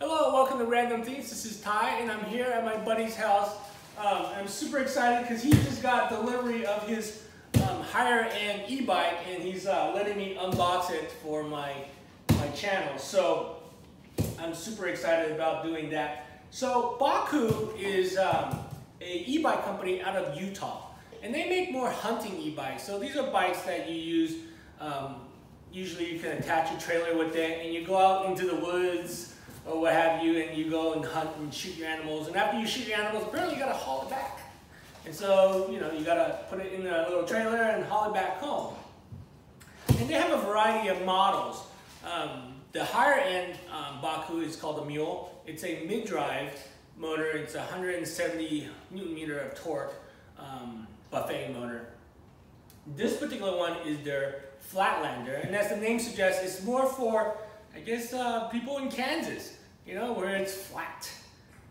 Hello, welcome to Random Things. This is Ty, and I'm here at my buddy's house. Um, I'm super excited because he just got delivery of his um, higher end e-bike, and he's uh, letting me unbox it for my my channel. So I'm super excited about doing that. So Bakcou is um, a e-bike company out of Utah, and they make more hunting e-bikes. So these are bikes that you use. Um, usually you can attach a trailer with it, and you go out into the woods or what have you, and you go and hunt and shoot your animals. And after you shoot your animals, apparently you gotta haul it back. And so, you know, you gotta put it in a little trailer and haul it back home. And they have a variety of models. Um, the higher end um, Bakcou is called a Mule. It's a mid-drive motor. It's 170 newton meter of torque um, Bafang motor. This particular one is their Flatlander, and as the name suggests, it's more for, I guess, uh, people in Kansas you know, where it's flat.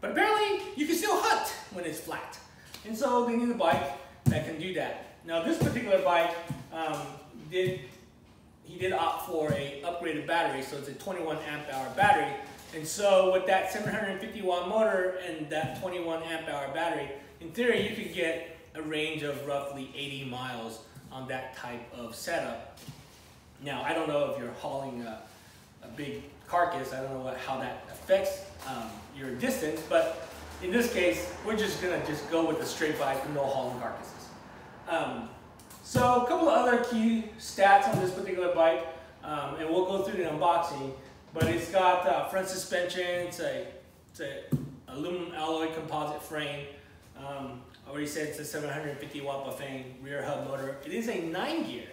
But apparently you can still hunt when it's flat. And so they need a bike that can do that. Now this particular bike um, did, he did opt for a upgraded battery, so it's a 21 amp hour battery. And so with that 750 watt motor and that 21 amp hour battery, in theory you could get a range of roughly 80 miles on that type of setup. Now I don't know if you're hauling a, a big carcass. I don't know what, how that affects um, your distance, but in this case, we're just gonna just go with the straight bike and no hauling carcasses. Um, so a couple of other key stats on this particular bike, um, and we'll go through the unboxing, but it's got uh, front suspension, it's a, it's a aluminum alloy composite frame. Um, I already said it's a 750 watt Bafang rear hub motor. It is a nine gear,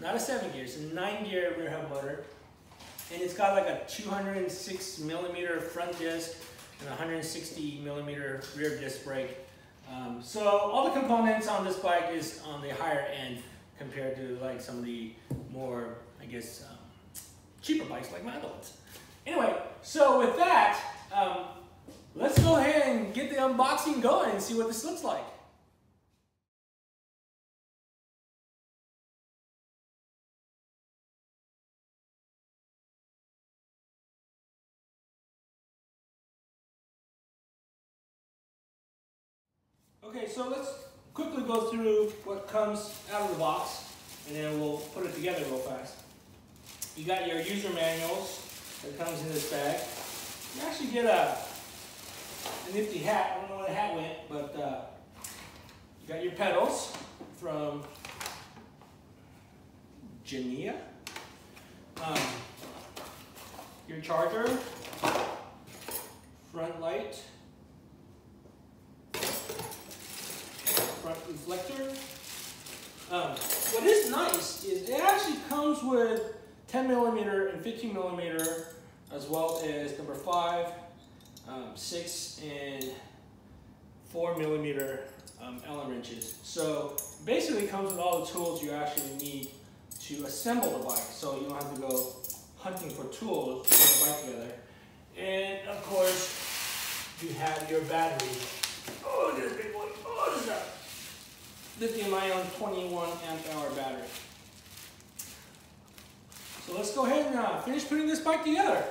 not a seven gear, it's a nine gear rear hub motor and it's got like a 206 millimeter front disc and 160 millimeter rear disc brake. Um, so all the components on this bike is on the higher end compared to like some of the more, I guess, um, cheaper bikes like my other ones. Anyway, so with that, um, let's go ahead and get the unboxing going and see what this looks like. Okay, so let's quickly go through what comes out of the box, and then we'll put it together real fast. You got your user manuals that comes in this bag. You actually get a, nifty hat. I don't know where the hat went, but uh, you got your pedals from Genia. Um, your charger, front light, front reflector. Um, what is nice is it actually comes with 10 millimeter and 15 millimeter, as well as number five, um, six, and four millimeter um, Allen wrenches. So basically comes with all the tools you actually need to assemble the bike. So you don't have to go hunting for tools to put the bike together. And of course, you have your battery. Oh, this big one. Lithium ion 21 amp hour battery. So let's go ahead and uh, finish putting this bike together.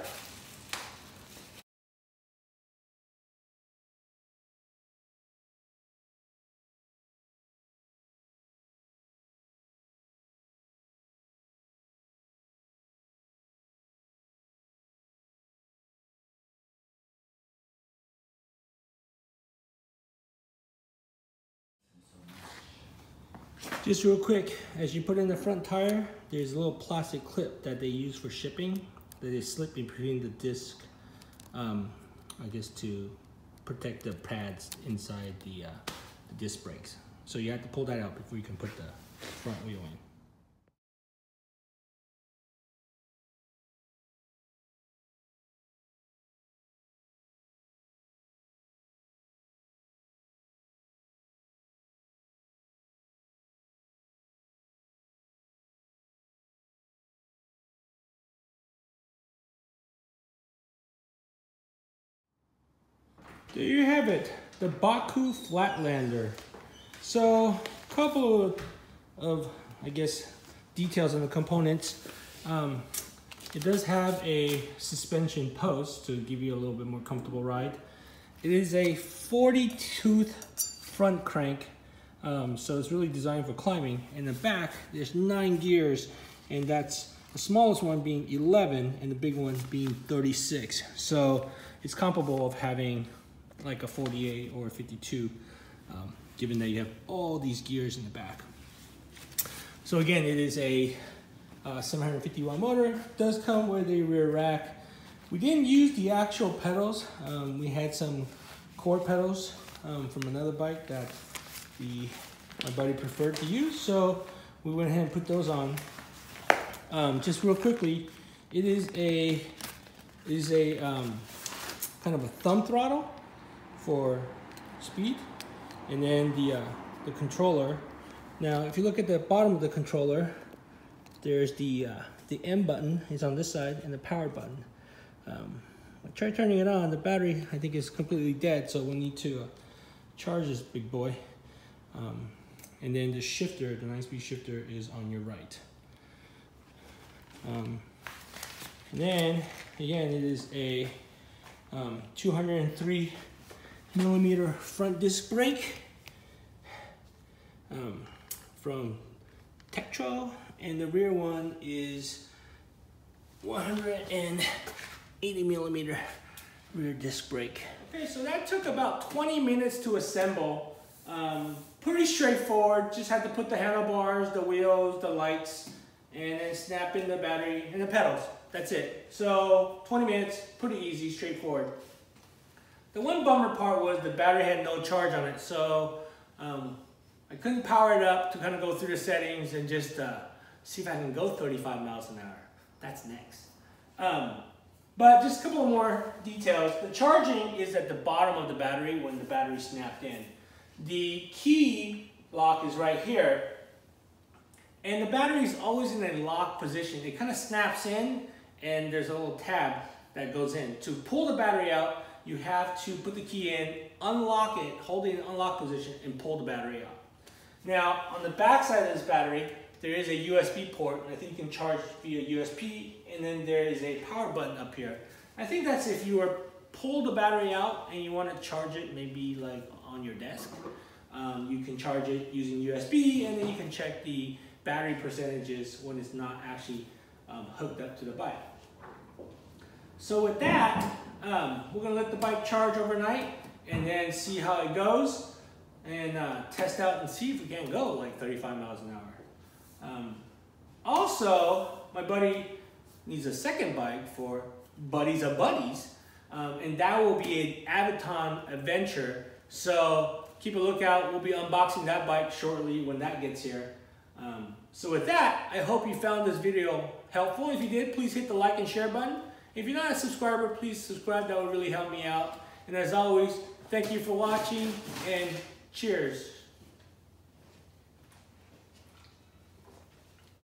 Just real quick, as you put in the front tire, there's a little plastic clip that they use for shipping that is slip in between the disc, um, I guess to protect the pads inside the, uh, the disc brakes. So you have to pull that out before you can put the front wheel in. There you have it, the Bakcou Flatlander. So, a couple of, of, I guess, details on the components. Um, It does have a suspension post to give you a little bit more comfortable ride. It is a 40 tooth front crank, um, so it's really designed for climbing. In the back, there's nine gears, and that's the smallest one being 11 and the big one being 36. So it's comparable of having like a 48 or a 52, um, given that you have all these gears in the back. So again, it is a uh, 750 watt motor. Does come with a rear rack. We didn't use the actual pedals. Um, we had some cord pedals um, from another bike that the my buddy preferred to use. So we went ahead and put those on. Um, just real quickly, it is a is a um, kind of a thumb throttle for speed, and then the uh, the controller. Now, if you look at the bottom of the controller, there's the, uh, the M button is on this side and the power button. Um, tried turning it on, the battery I think is completely dead, so we'll need to uh, charge this big boy. Um, and then the shifter, the 9-speed shifter is on your right. Um, and then, again, it is a um, 203 millimeter front disc brake um, from Tektro and the rear one is 180 millimeter rear disc brake. Okay, so that took about 20 minutes to assemble. Um, pretty straightforward, just had to put the handlebars, the wheels, the lights, and then snap in the battery and the pedals. That's it. So 20 minutes, pretty easy, straightforward. The one bummer part was the battery had no charge on it, so um, I couldn't power it up to kind of go through the settings and just uh, see if I can go 35 miles an hour. That's next. Um, but just a couple more details. The charging is at the bottom of the battery when the battery snapped in. The key lock is right here. And the battery is always in a lock position. It kind of snaps in and there's a little tab that goes in. To pull the battery out, you have to put the key in, unlock it, hold it in unlock position, and pull the battery out. Now, on the back side of this battery, there is a USB port. I think you can charge via USB, and then there is a power button up here. I think that's if you were pull the battery out and you want to charge it maybe like on your desk. Um, you can charge it using USB, and then you can check the battery percentages when it's not actually um, hooked up to the bike. So with that, um, we're gonna let the bike charge overnight and then see how it goes and uh, test out and see if we can go like 35 miles an hour. Um, also, my buddy needs a second bike for Buddies of Buddies, um, and that will be an Aventon Adventure. So keep a lookout. We'll be unboxing that bike shortly when that gets here. Um, so with that, I hope you found this video helpful. If you did, please hit the like and share button. If you're not a subscriber, please subscribe. That would really help me out. And as always, thank you for watching and cheers.